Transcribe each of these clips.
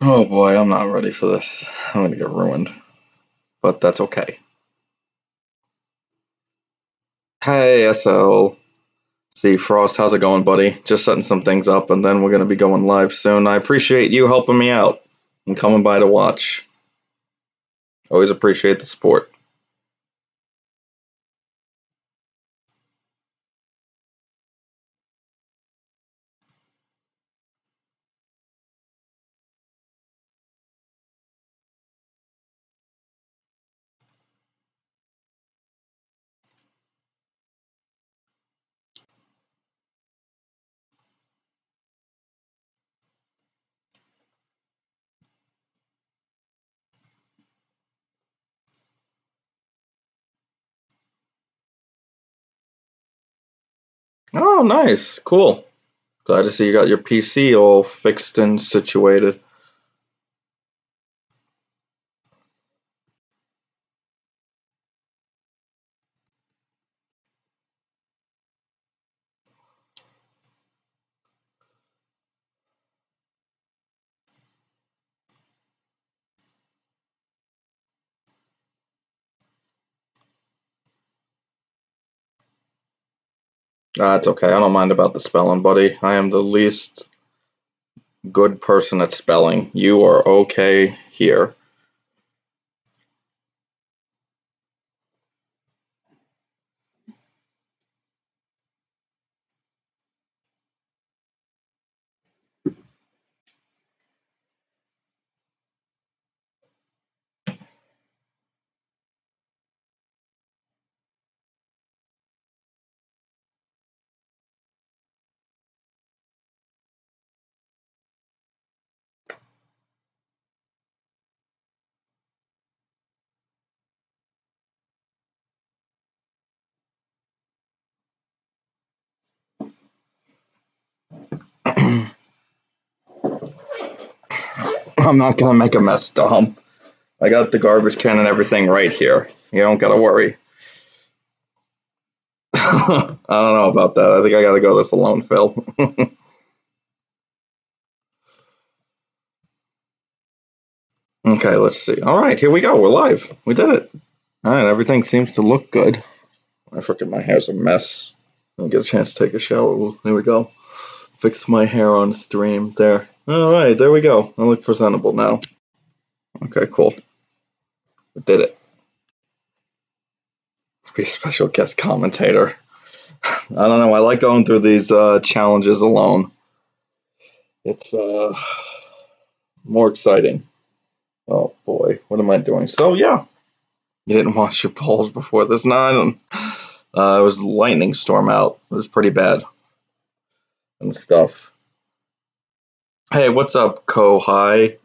Oh boy, I'm not ready for this. I'm gonna get ruined. But that's okay. Hey, SL. See, Frost, how's it going, buddy? Just setting some things up, and then we're gonna be going live soon. I appreciate you helping me out and coming by to watch. Always appreciate the support. Oh, nice. Cool. Glad to see you got your PC all fixed and situated. That's okay. I don't mind about the spelling, buddy. I am the least good person at spelling. You are okay here. I'm not gonna make a mess, Dom. I got the garbage can and everything right here. You don't gotta worry. I don't know about that. I think I gotta go this alone, Phil. okay, let's see. All right, here we go. We're live. We did it. All right, everything seems to look good. I freaking my hair's a mess. I'll get a chance to take a shower. Well, there we go. Fix my hair on stream. There. All right, there we go. I look presentable now. Okay, cool. I did it. Be a special guest commentator. I don't know. I like going through these uh, challenges alone. It's uh, more exciting. Oh boy, what am I doing? So yeah, you didn't wash your balls before this night. Uh, it was lightning storm out. It was pretty bad and stuff. Hey, what's up, Kohai?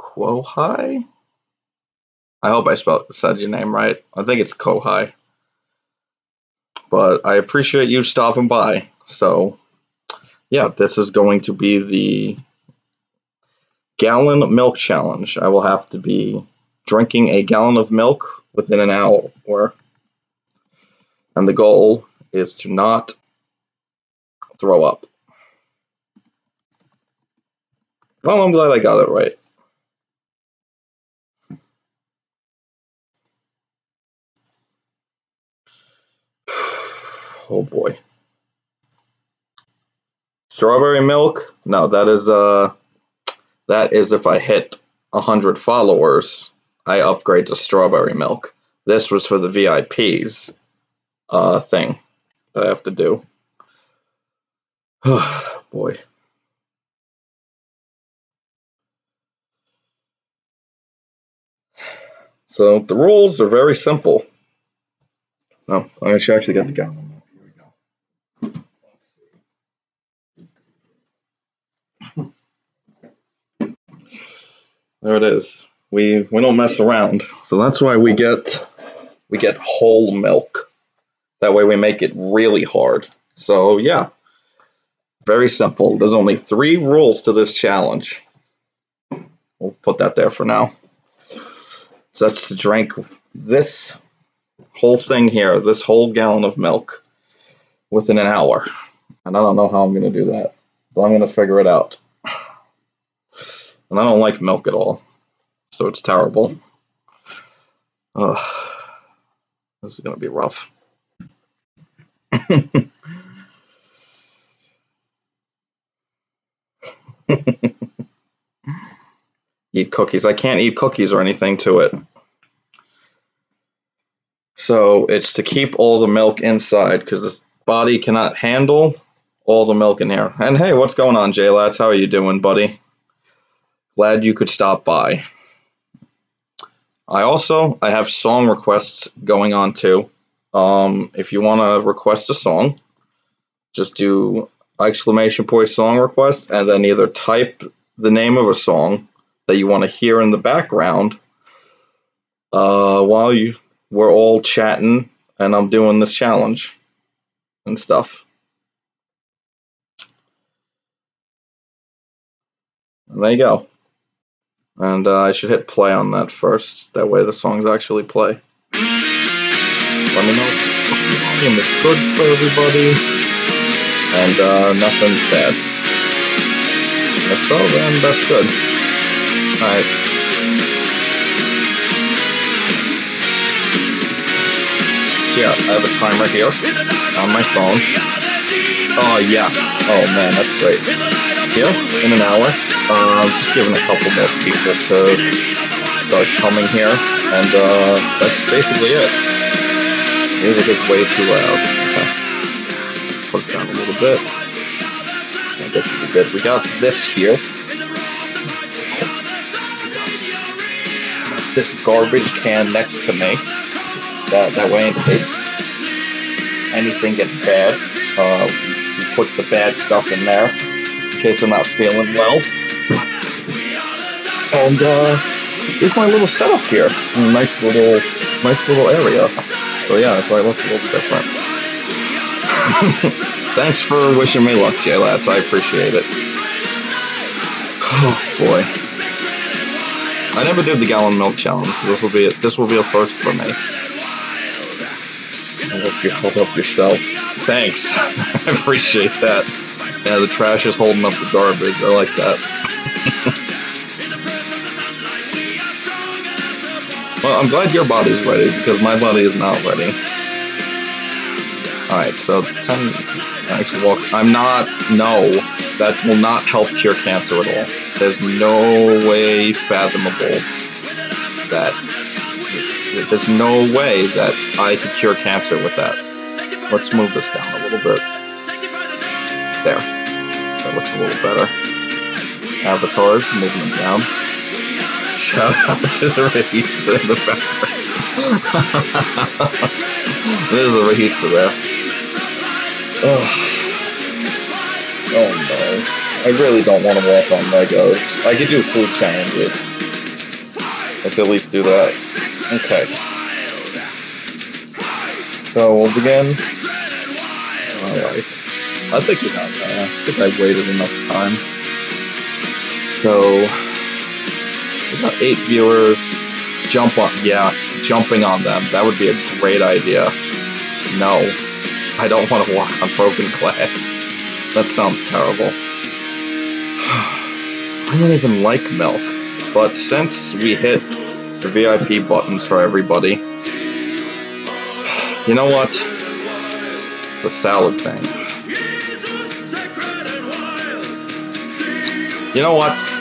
Quohai? I hope I spelled said your name right. I think it's Kohai. But I appreciate you stopping by. So, yeah, this is going to be the gallon milk challenge. I will have to be drinking a gallon of milk within an hour. And the goal is to not throw up. Well, I'm glad I got it right. Oh boy. Strawberry milk? No, that is uh that is if I hit 100 followers, I upgrade to strawberry milk. This was for the VIPs uh thing that I have to do. Oh boy. So the rules are very simple. Oh, I actually got the go. There it is. We we don't mess around, so that's why we get we get whole milk. That way we make it really hard. So yeah, very simple. There's only three rules to this challenge. We'll put that there for now. So that's to drink this whole thing here, this whole gallon of milk within an hour. And I don't know how I'm going to do that, but I'm going to figure it out. And I don't like milk at all. So it's terrible. Ugh. This is going to be rough. eat cookies. I can't eat cookies or anything to it. So it's to keep all the milk inside because this body cannot handle all the milk in here. And hey, what's going on, J Lads? How are you doing, buddy? Glad you could stop by. I also I have song requests going on too. Um, if you want to request a song, just do exclamation point song request and then either type the name of a song that you want to hear in the background uh, while you we're all chatting and I'm doing this challenge and stuff. And there you go. And uh, I should hit play on that first. That way the songs actually play. Let me know if is good for everybody. And uh, nothing's bad. If so, then that's good. Alright. Yeah, I have a timer here on my phone. Oh yes. Oh man, that's great. Here, in an hour, uh, just giving a couple more people to start coming here, and uh, that's basically it. Music is way too loud. Okay. Put it down a little bit. I guess we good. We got this here. This garbage can next to me. That, that way in case anything gets bad, uh, we put the bad stuff in there in case I'm not feeling well. And uh, here's my little setup here. Nice little, nice little area. So yeah, that's why it looks a little different. Thanks for wishing me luck, J Lads. I appreciate it. Oh boy. I never did the gallon milk challenge. This will be a, this will be a first for me. I hope you hold up yourself. Thanks. I appreciate that. Yeah, the trash is holding up the garbage. I like that. Well, I'm glad your body's ready because my body is not ready. Alright, so 10 actually walk. I'm not, no, that will not help cure cancer at all. There's no way fathomable that, there's no way that I could cure cancer with that. Let's move this down a little bit. There. That looks a little better. Avatars, moving them down. Shout out to the Rahitsa in the background. There's a Rahitsa there. Oh. oh no. I really don't want to walk on Legos. I could do food challenges. Let's at least do that. Okay. So we'll begin. Alright. I think we got that. I think I waited enough time. So about eight viewers. Jump on, yeah, jumping on them. That would be a great idea. No, I don't want to walk on broken glass. That sounds terrible. I don't even like milk, but since we hit the VIP buttons for everybody, you know what? The salad thing. You know what?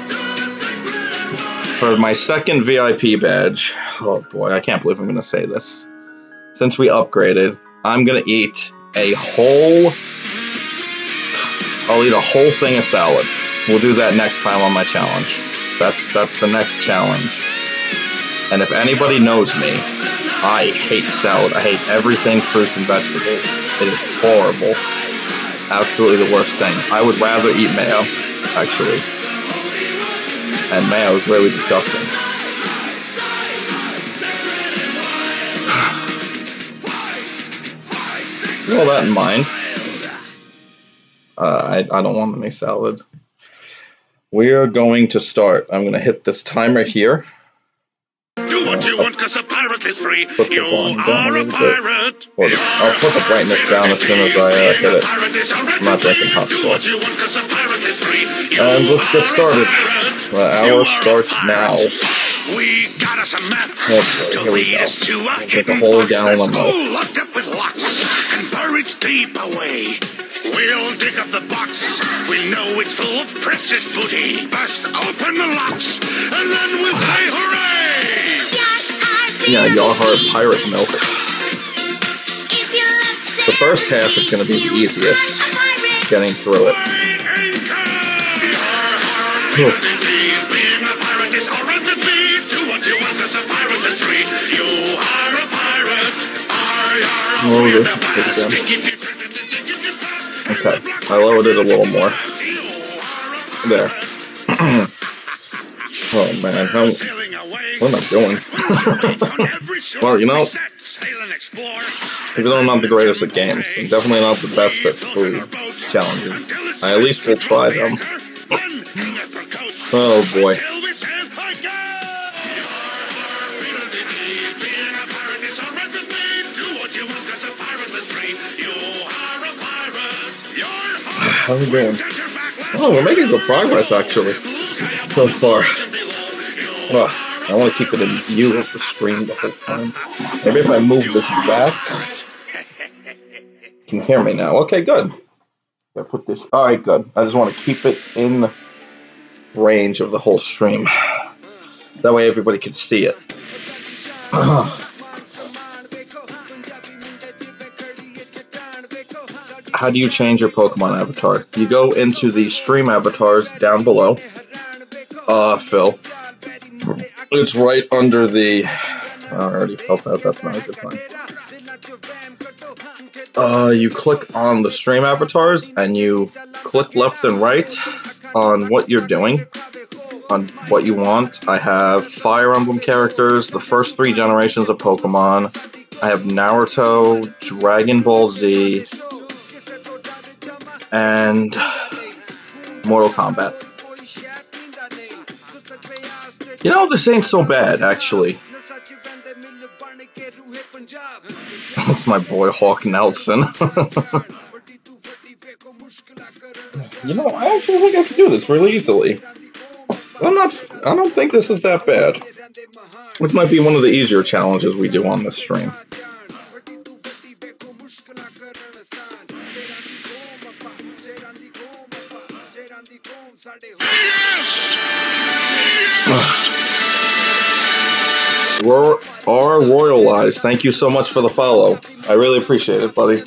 for my second VIP badge, oh boy, I can't believe I'm to say this. Since we upgraded, I'm to eat a whole, I'll eat a whole thing of salad. We'll do that next time on my challenge. That's, that's the next challenge. And if anybody knows me, I hate salad. I hate everything fruits and vegetables. It is horrible. Absolutely the worst thing. I would rather eat mayo, actually and mayo is really disgusting. With all that in mind, uh, I, I don't want any salad. We are going to start. I'm going to hit this timer here. Do what you want because a pirate is free. You are a pirate. Or, I'll put the brightness down as soon as I uh, hit it. I'm not drinking hot sauce. And let's get started. The hour starts now. We got us a map Okay, to here we lead us to a We'll a whole gallon of milk. locked up with locks and buried deep away. We'll dig up the box. We know it's full of precious booty. Bust open the locks, and then we'll say hooray! Yeah, your heart pirate milk. The first half is going to be the easiest, getting through it. Wait, anchor! Your heart pirate indeed. Being a pirate is horrid to be. Do what you want, 'cause a pirate is free. You are a pirate. Oh, a Okay, I lowered it a little more. There. oh man, how, what am I doing? Well, you know- Even though I'm not the greatest at games, I'm definitely not the best at food challenges. I at least will try them. Oh boy. How we doing? Oh, we're making good progress actually, so far. Ugh, I want to keep it in view of the stream the whole time. Maybe if I move this back, you can hear me now. Okay, good. I put this. All right, good. I just want to keep it in range of the whole stream. That way, everybody can see it. How do you change your Pokemon avatar? You go into the stream avatars down below. Uh, Phil. It's right under the. I already felt that. That's not a good time. Uh, you click on the stream avatars and you click left and right on what you're doing, on what you want. I have Fire Emblem characters, the first three generations of Pokemon. I have Naruto, Dragon Ball Z, and Mortal Kombat. You know, this ain't so bad, actually. That's my boy Hawk Nelson. you know, I actually think I could do this really easily. I'm not. I don't think this is that bad. This might be one of the easier challenges we do on this stream. Ro- R Royalize, thank you so much for the follow. I really appreciate it, buddy.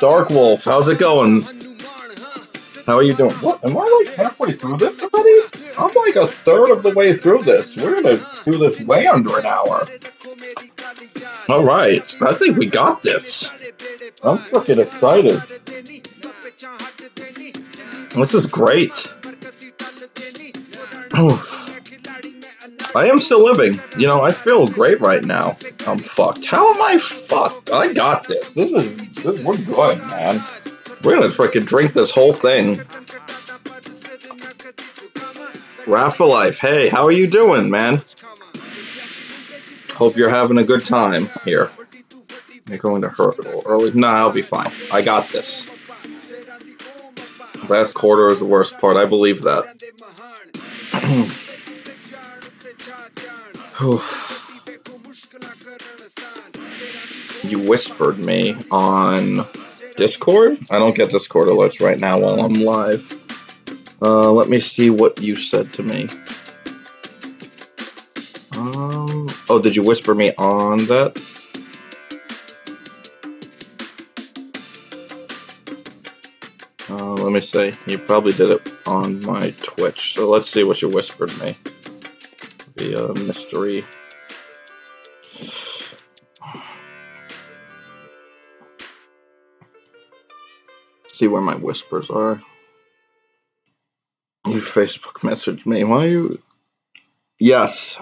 Dark Wolf, how's it going? How are you doing? What? Am I like halfway through this already? I'm like a third of the way through this. We're gonna do this way under an hour. All right, I think we got this. I'm freaking excited. This is great. I am still living. You know, I feel great right now. I'm fucked. How am I fucked? I got this. This is this, we're good, man. We're gonna freaking drink this whole thing. Rafa Life, hey, how are you doing, man? Hope you're having a good time here. You're going to hurt a little early. Nah, I'll be fine. I got this. Last quarter is the worst part. I believe that. you whispered me on Discord? I don't get Discord alerts right now while I'm live. Uh, let me see what you said to me. Um, oh, did you whisper me on that? Uh, let me see. You probably did it on my Twitch. So let's see what you whispered me. The uh, mystery. See where my whispers are. You Facebook messaged me. Why you? Yes.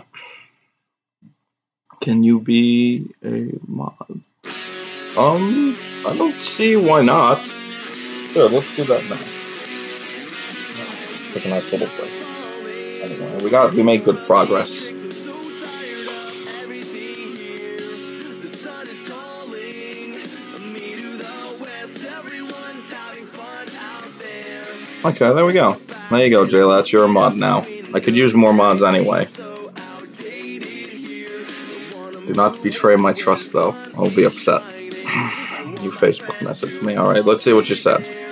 Can you be a mod? Um, I don't see why not. Sure, let's do that now. Take a nice little break. Anyway, we got we made good progress. Okay, there we go. There you go, JLats. You're a mod now. I could use more mods anyway. Do not betray my trust, though. I'll be upset. you Facebook message me. Alright, let's see what you said.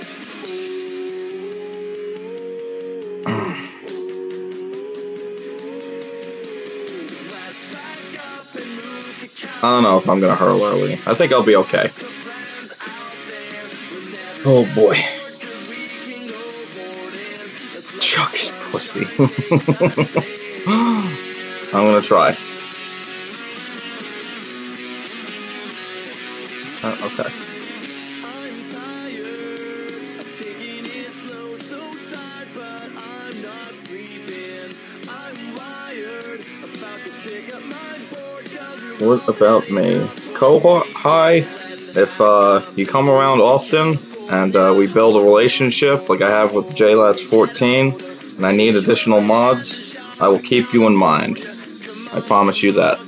I don't know if I'm gonna hurl early. I think I'll be okay. Oh boy. Chuck pussy. I'm gonna try. Uh, okay. What about me? Cohort, hi. If uh, you come around often and uh, we build a relationship like I have with JLats 14 and I need additional mods, I will keep you in mind. I promise you that.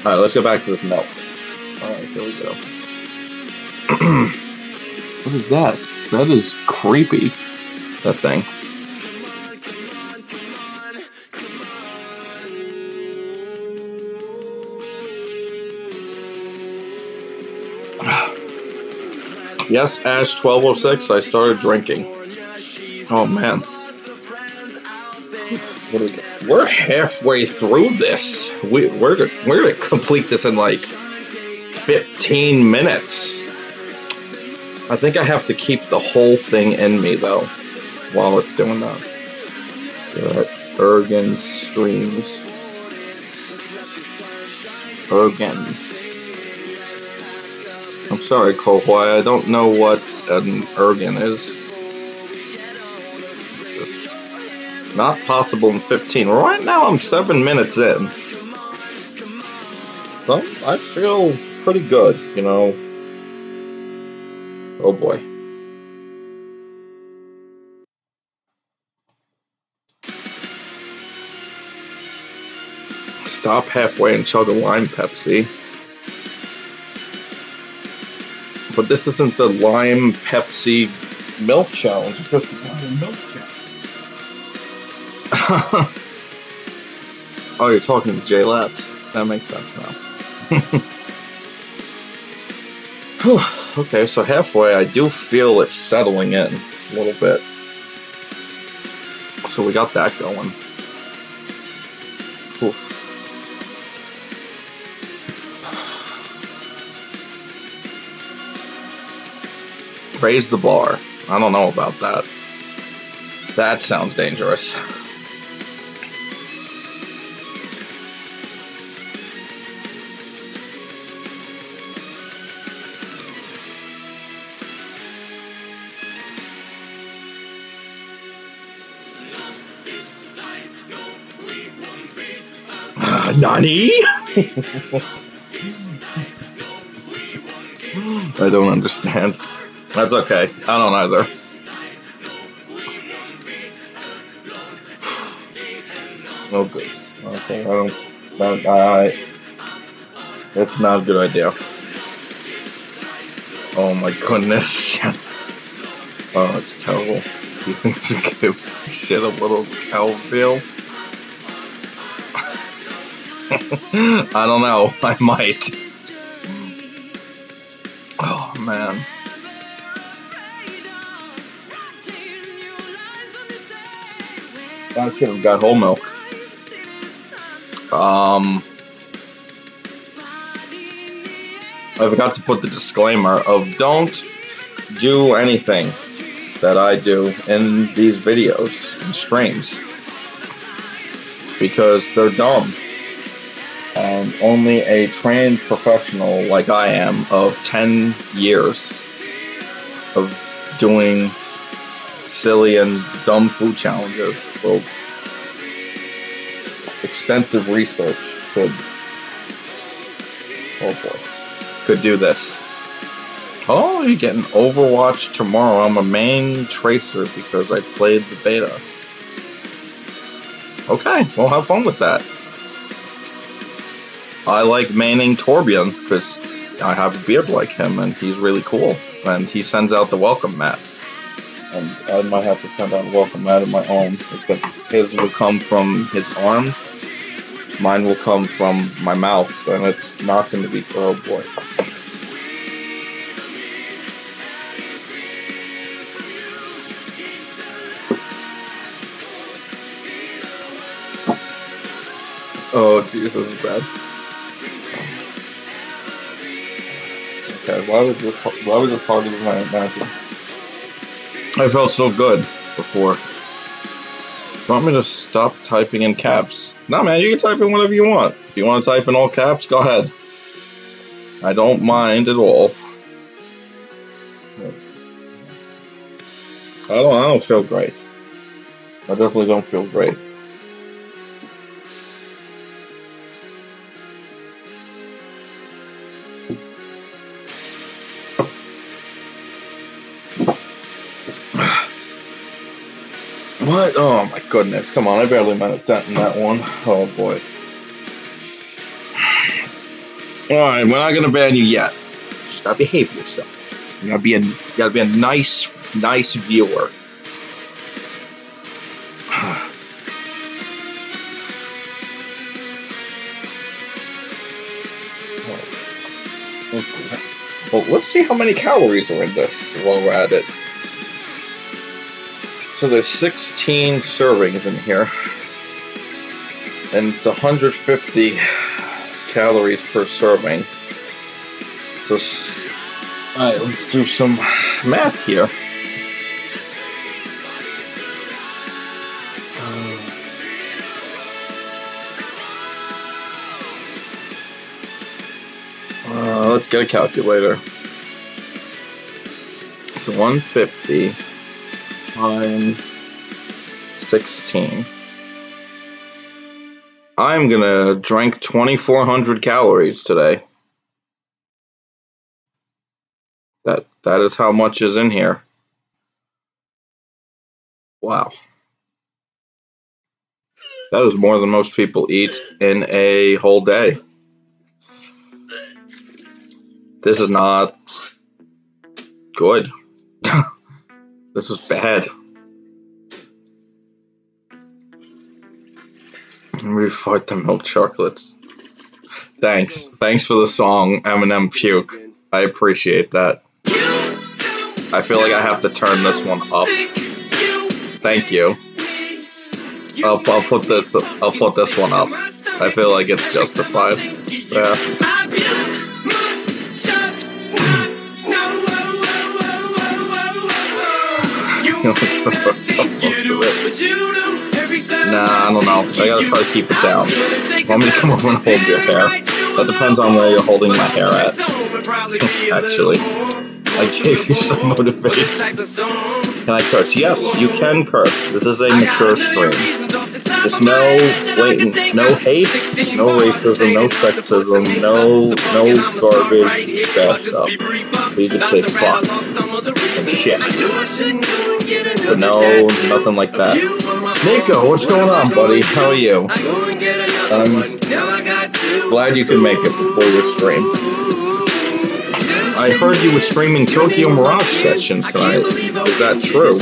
Alright, let's go back to this milk. Alright, here we go. what is that? That is creepy. That thing. yes, Ash 1206, I started drinking. Oh man. What we We're halfway through this. We, we're we're gonna complete this in like 15 minutes. I think I have to keep the whole thing in me though, while it's doing that. Got Ergen streams. Ergen. I'm sorry, Kohoi, I don't know what an Ergen is. Not possible in 15. Right now I'm 7 minutes in. So I feel pretty good, you know. Oh boy. Stop halfway and chug a lime Pepsi. But this isn't the lime Pepsi milk challenge, it's just the lime milk oh, you're talking to J Laps. That makes sense now. okay, so halfway, I do feel it settling in a little bit. So we got that going. Raise the bar. I don't know about that. That sounds dangerous. Nani? I don't understand. That's okay. I don't either. Oh, good. Okay, I don't. I. That's not a good idea. Oh my goodness. oh, it's terrible. You think you give shit a little cowbell? I don't know. I might. Oh, man. I should have got whole milk. Um, I forgot to put the disclaimer of don't do anything that I do in these videos and streams because they're dumb only a trained professional like I am of 10 years of doing silly and dumb food challenges well extensive research could oh boy could do this Oh, you getting Overwatch tomorrow. I'm a main tracer because I played the beta. Okay, well, have fun with that. I like Manning Torbjorn because I have a beard like him and he's really cool. And he sends out the welcome mat. And I might have to send out a welcome mat of my own. Except his will come from his arm. Mine will come from my mouth. And it's not going to be, oh boy. Oh, Jesus, this is bad. Okay, why was this why was this harder than I imagined? I felt so good before. You want me to stop typing in caps? No, man, you can type in whatever you want. If you want to type in all caps, go ahead. I don't mind at all. I don't. I don't feel great. I definitely don't feel great. Oh my goodness. Come on, I barely made a dent in that one. Oh boy. Alright, we're not gonna ban you yet. Just gotta behave yourself. You gotta be a you gotta be a nice nice viewer. Well, let's see how many calories are in this while we're at it. So there's 16 servings in here, and it's 150 calories per serving. So, all right, let's do some math here. Uh, let's get a calculator. So 150 times 16. I'm gonna drink 2,400 calories today. That that is how much is in here. Wow. That is more than most people eat in a whole day. This is not good. This is bad. We fight the milk chocolates. Thanks. Thanks for the song, Eminem Puke. I appreciate that. I feel like I have to turn this one up. Thank you. I'll, I'll put this I'll put this one up. I feel like it's justified. Yeah. Nah, I don't know. I gotta try to keep it down. Want me to come over and hold your hair? That depends on where you're holding my hair at. Actually. I gave you some motivation. Can I curse? Yes, you can curse. This is a mature stream. There's no blatant, no hate, no racism, no sexism, no no garbage, bad stuff. But you could say fuck and shit. But no, nothing like that. Nico, what's going on, buddy? How are you? I'm glad you can make it before your stream. I heard you were streaming Tokyo Mirage sessions tonight. Is that true?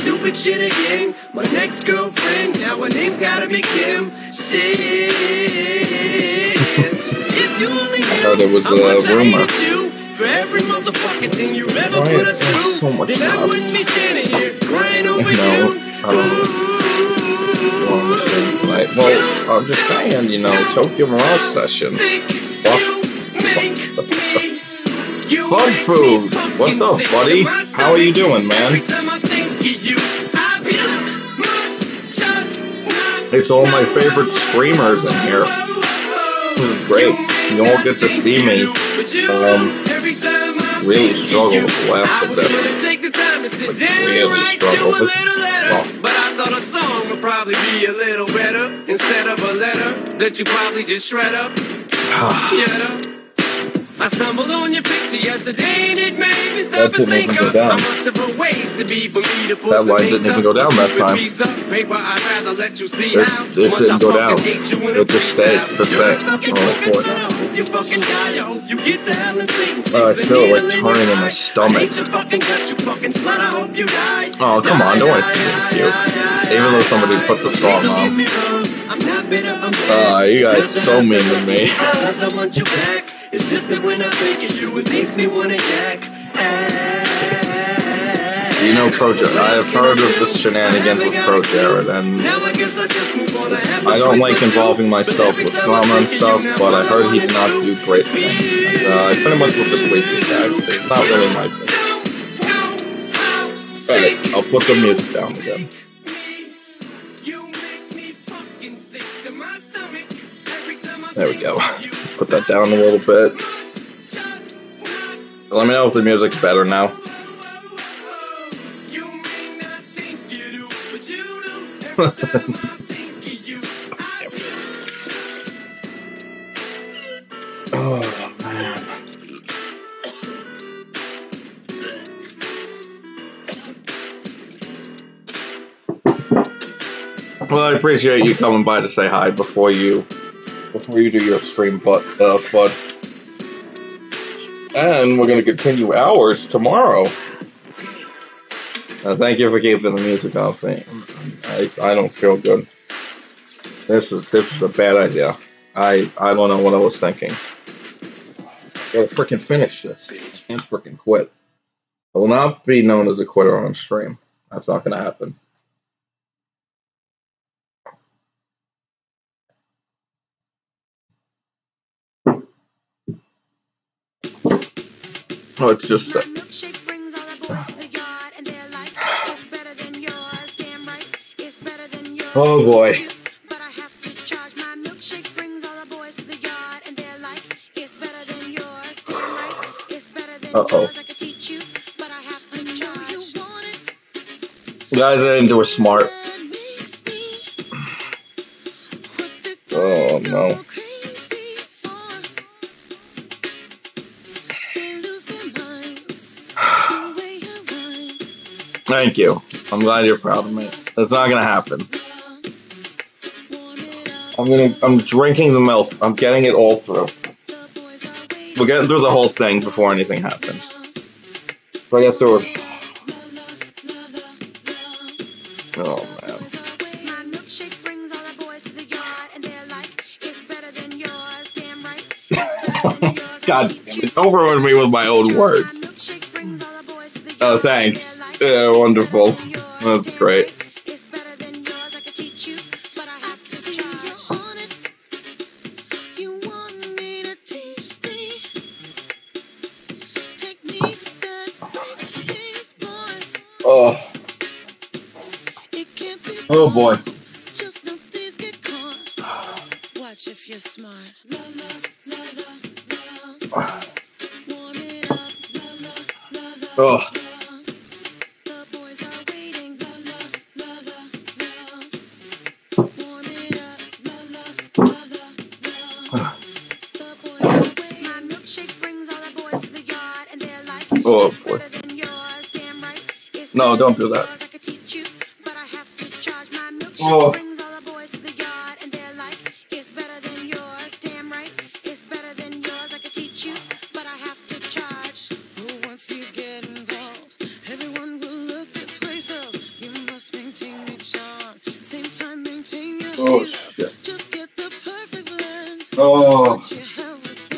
My next girlfriend, now her name's gotta be Kim. I heard there was a rumor. For every motherfucking thing you ever put us through, so much then I wouldn't be standing here crying over no, you. I don't know. Tonight. Well, I'm just saying, you know, Tokyo Mirage session. Fuck. Fun food. What's up, buddy? How are you doing, man? It's all my favorite streamers in here. This is great. You all get to see me um, really struggle with the last of this. Like, really struggle. This is rough. But I thought a song would probably be a little better instead of a letter that you probably just shred up. yeah. I stumbled on your picture yesterday and it made me stop and think of how much of a waste to be for me to put That line didn't even go down that time. paper. I'd rather let you see It- it didn't go down. hate you in It just stayed the same. Oh, boy. You fucking. You get to hell and things. Oh, I feel it, like, turning in my stomach. I hate your fucking guts, you fucking slut. I hope you die. Oh, come on, don't want to cute. die, die, Even though somebody put the song on. me wrong. I'm not bitter, I'm Ah, you guys so mean to me. It's not 'cause I want you back. It's just that when I think of you, it makes me wanna yak. You know Pro Jared. I have heard of the shenanigans with Pro Jared, and I don't like involving myself with drama and stuff, but I heard he did not do great things. Uh, I pretty much will just wait these guys. It's not really my thing. Alright, I'll put the music down again. There we go. Put that down a little bit. Let me know if the music's better now. Oh man. Well, I appreciate you coming by to say hi before you before you do your stream, but uh, fud. And we're gonna continue ours tomorrow. Uh, thank you for keeping the music off. I, I don't feel good. This is this is a bad idea. I I don't know what I was thinking. I Gotta freaking finish this. Can't freaking quit. I will not be known as a quitter on stream. That's not gonna happen. Oh, it's just My Oh, boy. But I have to charge. My milkshake brings all the boys to the yard, and they're like, it's better than yours. Damn right, it's better than Uh-oh. yours. I could teach you, but I have to charge. You want it, guys. I didn't do a smart. that makes me what the Oh no. go crazy for. They lose their minds the way you whine. Thank you. I'm glad you're proud of me. That's not gonna happen. I'm gonna. I'm drinking the milk. I'm getting it all through. We're getting through the whole thing before anything happens. If I get through it. Oh man. My milkshake brings all the boys to the yard, and they're like, it's better than yours. Damn right. It's better than yours. God. Don't ruin me with my own words. My milkshake brings all the boys to the Oh, thanks. Yeah, wonderful. it's better than yours. That's great. Boy. Just get caught. Watch if you're smart. La, la, la, Oh. Oh, boy. better than yours. Damn right. It's No, don't do that. Oh. brings all the boys to the yard, and they're like, it's better than yours. Damn right. It's better than yours. I could teach you, but I have to charge. Once you get involved, everyone will look this way, so you must maintain your charm. Same time, maintain your Oh, shit. Just get the perfect blend. Oh. What you have within.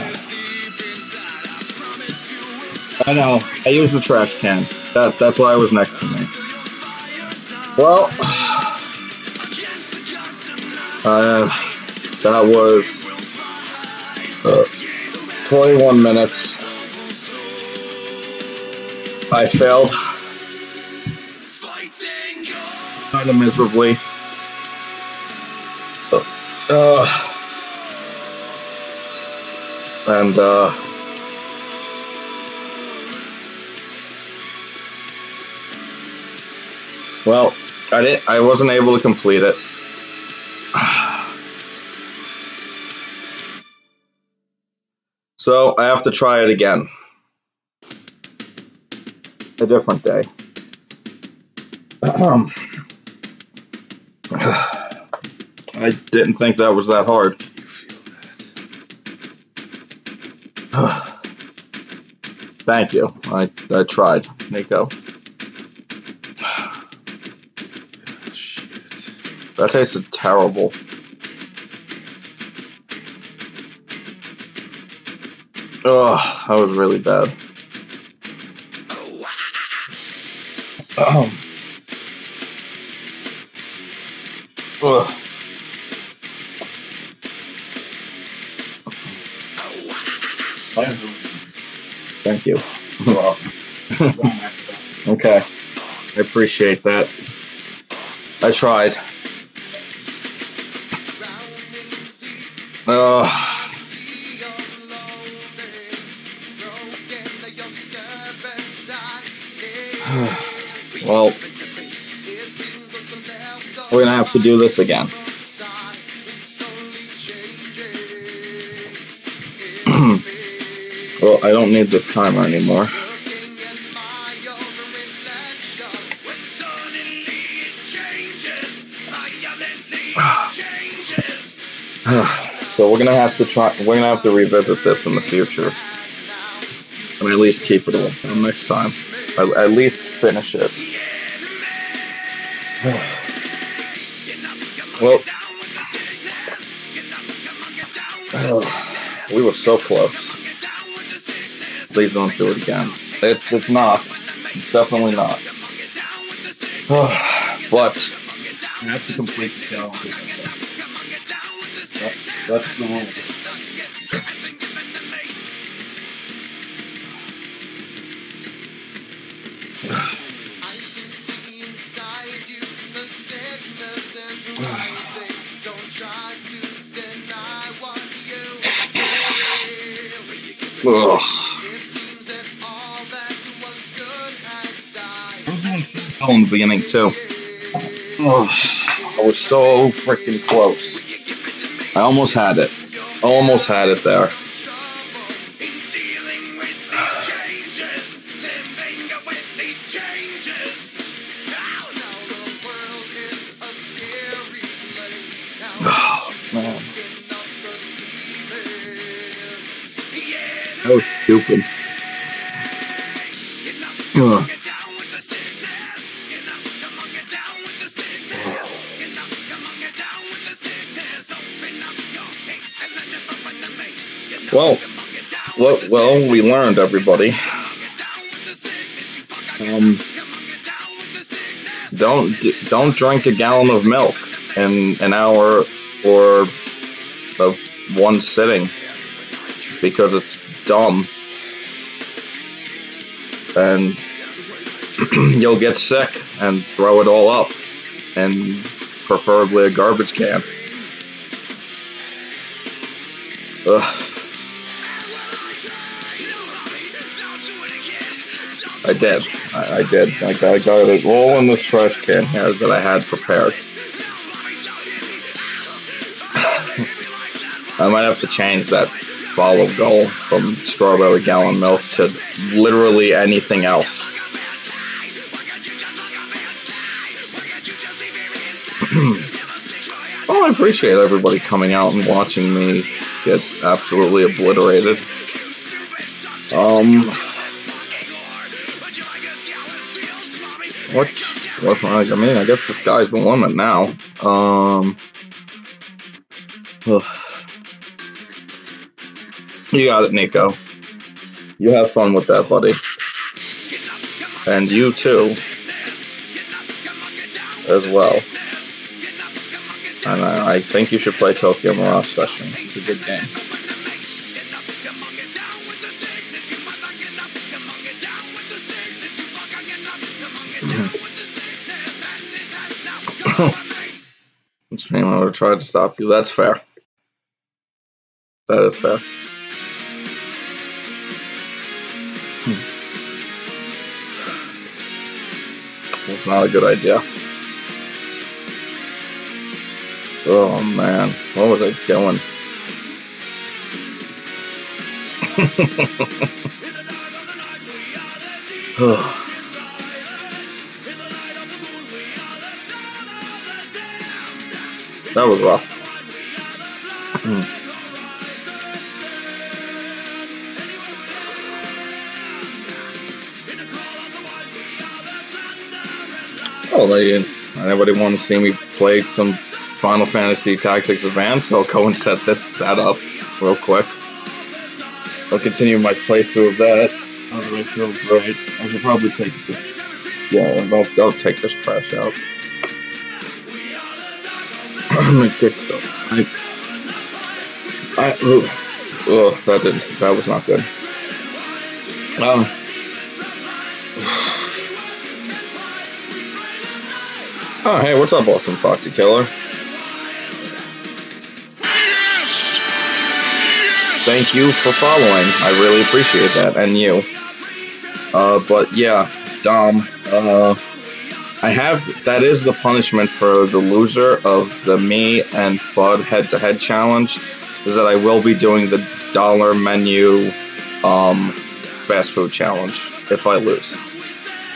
Is deep inside. I know. I use the trash can. That that's why it was next to me. Well, uh, that was 21 minutes. I failed kind of miserably. Uh, and uh, well, I didn't. I wasn't able to complete it. So I have to try it again. A different day. I didn't think that was that hard. Thank you. I, I tried, Nico. That tasted terrible. Ugh, that was really bad. Um. Ugh. Thank you. okay. I appreciate that. I tried. To do this again. well, I don't need this timer anymore. so we're gonna have to try. We're gonna have to revisit this in the future, and at least keep it on next time. At, at least finish it. we were so close. Please don't do it again. It's it's not. It's definitely not. but I have to complete the challenge. That, that's the rule. Ugh. Oh, in the beginning too. Ugh. I was so freaking close. I almost had it. Almost had it there. Well, we learned everybody. Um, don't don't drink a gallon of milk in an hour or of one sitting because it's dumb and you'll get sick and throw it all up and preferably a garbage can. Ugh. Did. I, I did. I got, I got it all in this trash can here that I had prepared. I might have to change that follow goal from strawberry gallon milk to literally anything else. well, I appreciate everybody coming out and watching me get absolutely obliterated. Um, what? What? I mean, I guess the sky's the limit now. Um. ugh. You got it, Nico. You have fun with that, buddy. And you too, as well. And I, I think you should play Tokyo Mirage Session. It's a good game. I tried to stop you. That's fair. That is fair. Hmm. It's not a good idea. Oh man, what was I doing? that was rough. Hmm. Oh, they, anybody want to see me play some Final Fantasy Tactics Advance? I'll go and set this that up real quick. I'll continue my playthrough of that. Oh, I feel great. I should probably take this. Yeah, I'll, I'll take this trash out. My dick stuff. I, I, oh, that didn't. That was not good. Um. Oh, hey, what's up, awesome Foxy Killer? Thank you for following. I really appreciate that, and you. Uh, but yeah, Dom, uh, I have, that is the punishment for the loser of the me and Bud head to head challenge, is that I will be doing the dollar menu, um, fast food challenge if I lose.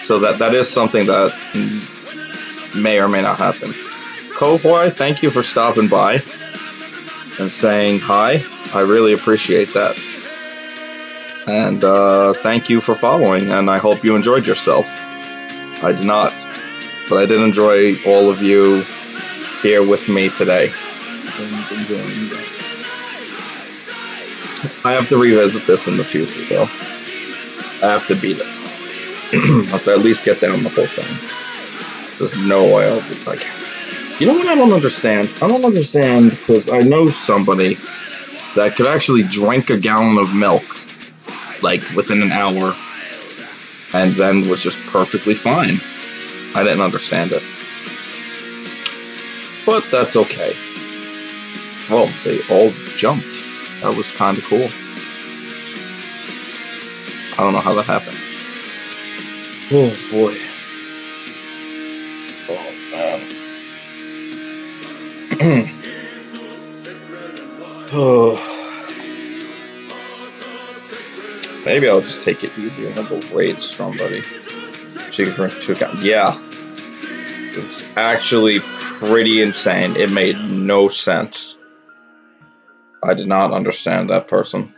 So that, that is something that may or may not happen. Kovoi, thank you for stopping by and saying hi. I really appreciate that. And uh, thank you for following, and I hope you enjoyed yourself. I did not, but I did enjoy all of you here with me today. I have to revisit this in the future, though. I have to beat it. I have to at least get down the whole thing. There's no way I'll be like. You know what I don't understand? I don't understand because I know somebody that could actually drink a gallon of milk like within an hour and then was just perfectly fine. I didn't understand it. But that's okay. Well, they all jumped. That was kind of cool. I don't know how that happened. Oh boy. Oh man. oh. Maybe I'll just take it easy and I'll go raid somebody. Can drink account. Yeah. It's actually pretty insane. It made no sense. I did not understand that person.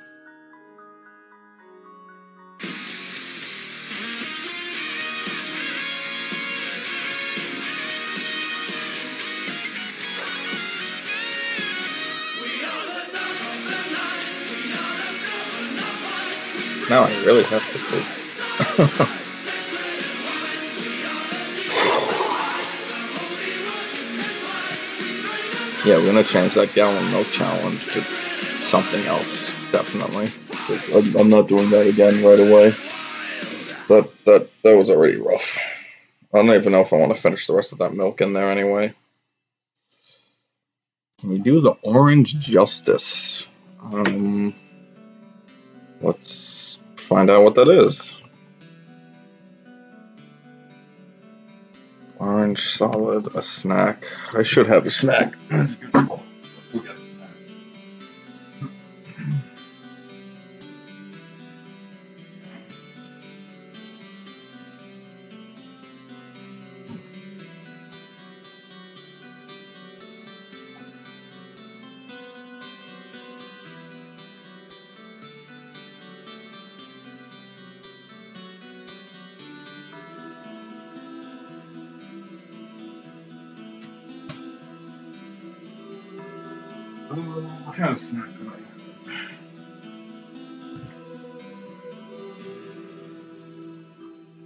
Now I really have to change that gallon milk challenge to something else. Definitely. I'm, not doing that again right away. That that that was already rough. I don't even know if I want to finish the rest of that milk in there anyway. Can you do the orange justice? Um, let's find out what that is. Orange solid, a snack. I should have a snack. Oh,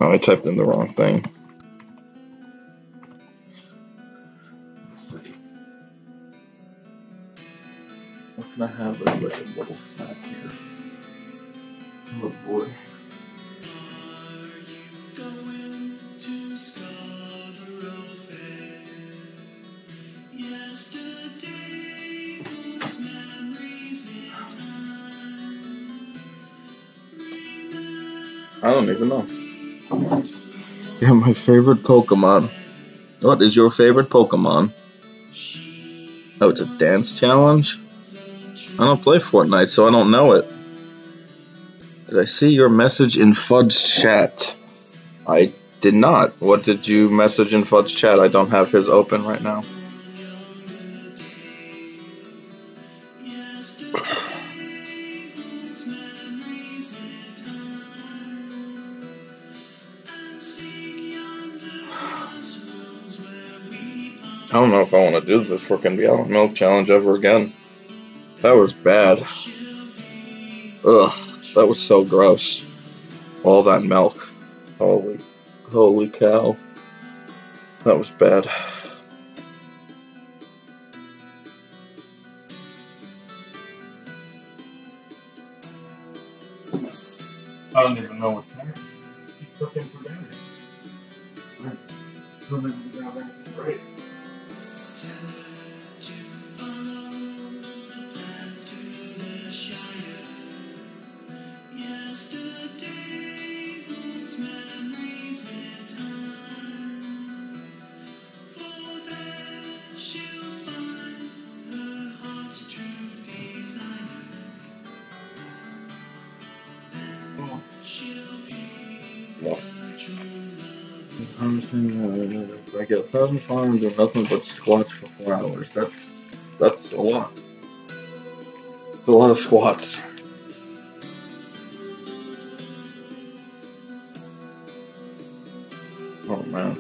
I typed in the wrong thing. Favorite Pokemon. What is your favorite Pokemon? Oh, it's a dance challenge? I don't play Fortnite, so I don't know it. Did I see your message in Fud's chat? I did not. What did you message in Fud's chat? I don't have his open right now. Know if I want to do this freaking Beyond Milk Challenge ever again. That was bad. Ugh, that was so gross. All that milk. Holy, holy cow. That was bad. I don't even know what's there. Keep looking for damage. 7 farm doing nothing but squats for 4 hours. That's, that's a lot. It's a lot of squats. Oh man.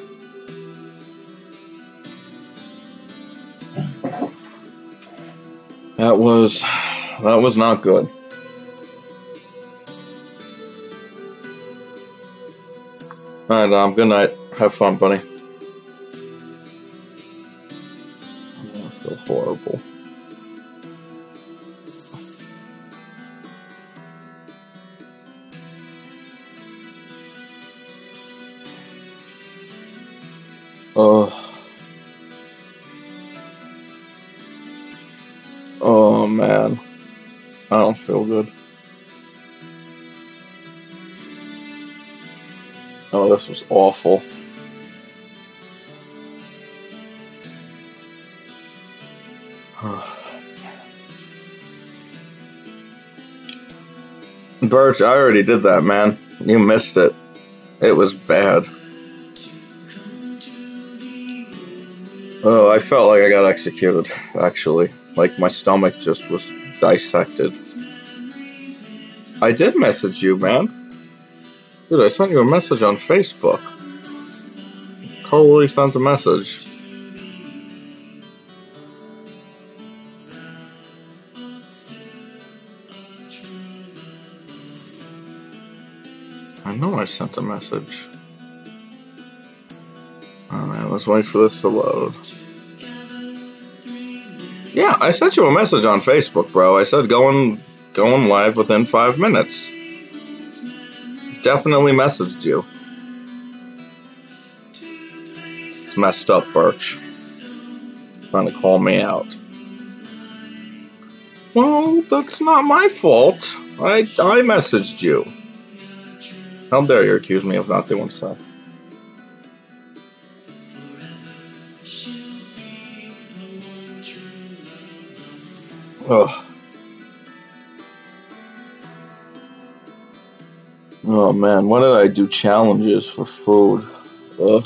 That was, that was not good. Alright, um, good night. Have fun, buddy. Oh. Oh man. I don't feel good. Oh, this was awful. Birch, I already did that, man. You missed it. It was bad. I felt like I got executed, actually. Like my stomach just was dissected. I did message you, man. Dude, I sent you a message on Facebook. Totally sent a message. I know I sent a message. Oh, Alright, let's wait for this to load. Yeah, I sent you a message on Facebook, bro. I said going going live within five minutes. Definitely messaged you. It's messed up, Birch. Trying to call me out. Well, that's not my fault. I I messaged you. How dare you accuse me of not doing so? Ugh. Oh man, why did I do challenges for food? Ugh.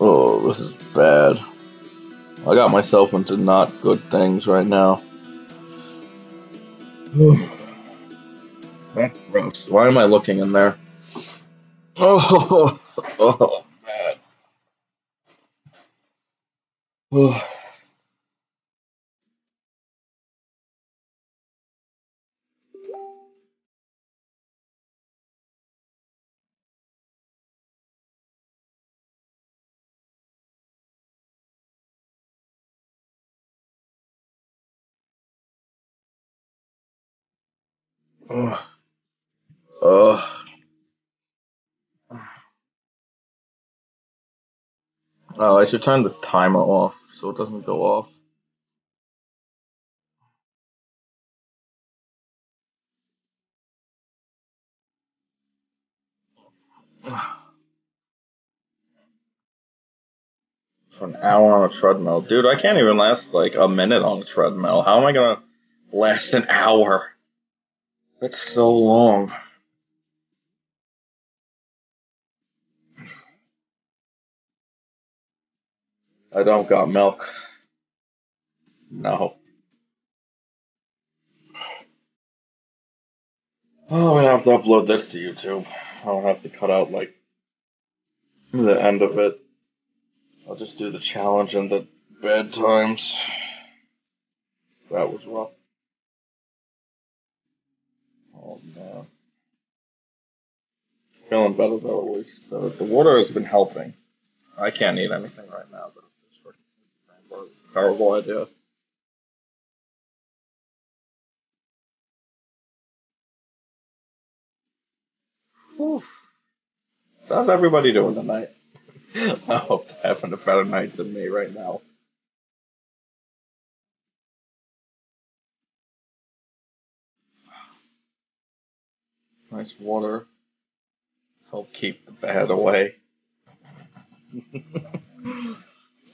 Oh, this is bad. I got myself into not good things right now. That's gross. Why am I looking in there? Oh, oh man. Oh, I should turn this timer off so it doesn't go off. For an hour on a treadmill. Dude, I can't even last like a minute on a treadmill. How am I gonna last an hour? That's so long. I don't got milk. No. Oh, I'm gonna have to upload this to YouTube. I'll have to cut out like the end of it. I'll just do the challenge and the bad times. That was rough. Oh man. Feeling better though at least. The, the water has been helping. I can't eat anything right now though. Terrible idea. Whew. So how's everybody doing tonight? I hope they're having a better night than me right now. Nice water. Help keep the bad away.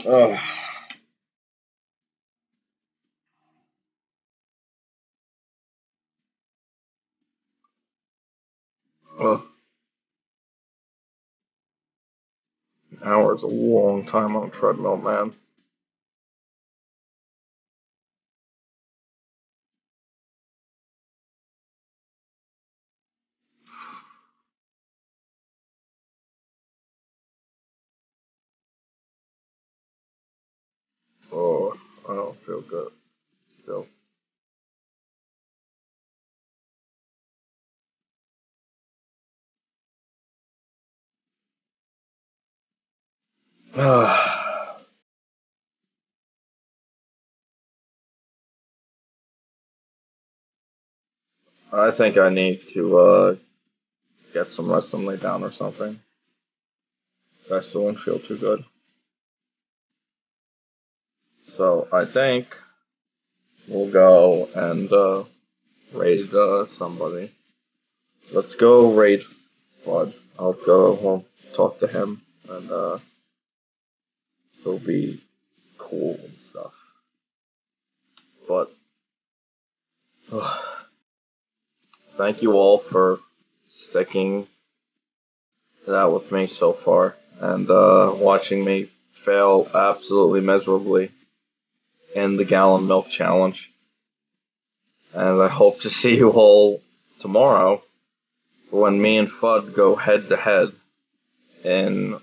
Ugh. Ugh. An hour is a long time on a treadmill, man. Oh, I don't feel good. Still. I think I need to uh, get some rest and lay down or something. I still don't feel too good. So I think we'll go and uh, raid uh, somebody. Let's go raid Flood. I'll go home, talk to him, and uh, he'll be cool and stuff. But thank you all for sticking it out with me so far and uh, watching me fail absolutely miserably in the gallon milk challenge. And I hope to see you all tomorrow when me and Fudd go head to head in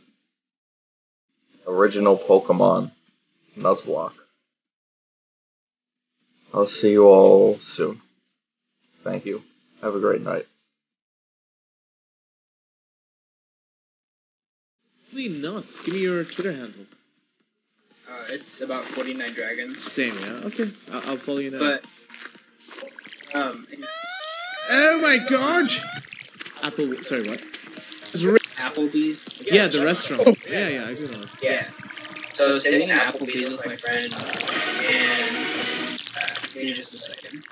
original Pokemon Nuzlocke. I'll see you all soon. Thank you. Have a great night. Holy nuts! Give me your Twitter handle. Uh, it's about 49 dragons. Same, yeah. Okay, I'll, I'll follow you now. But, um, oh my god! Apple. Sorry, what? Applebee's. Yeah, the restaurant. restaurant. Yeah, yeah, I do know. Yeah. So I was sitting at Applebee's with my friend, and uh, give me just a second.